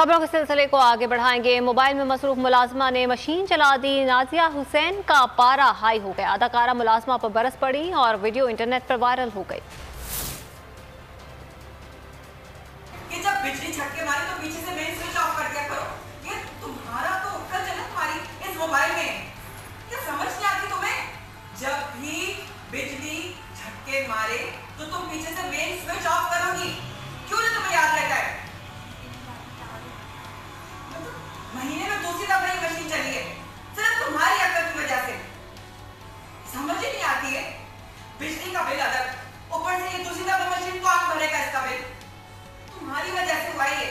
खबरों के सिलसिले को आगे बढ़ाएँगे। मोबाइल में मसरूफ मुलाजमा ने मशीन चला दी। नाजिया हुसैन का पारा हाई हो गया। अदाकारा मुलाजमा पर बरस पड़ी और वीडियो इंटरनेट पर वायरल हो गई। तो तो मारे महीने में दूसरी दफ़ा ये मशीन चली है सिर्फ़ तुम्हारी अकल की वजह से। समझ ही नहीं आती है। बिजली का बिल अलग ऊपर से ये दूसरी दफ़ा मशीन कौन भरेगा इसका बिल। तुम्हारी वजह से हुआ है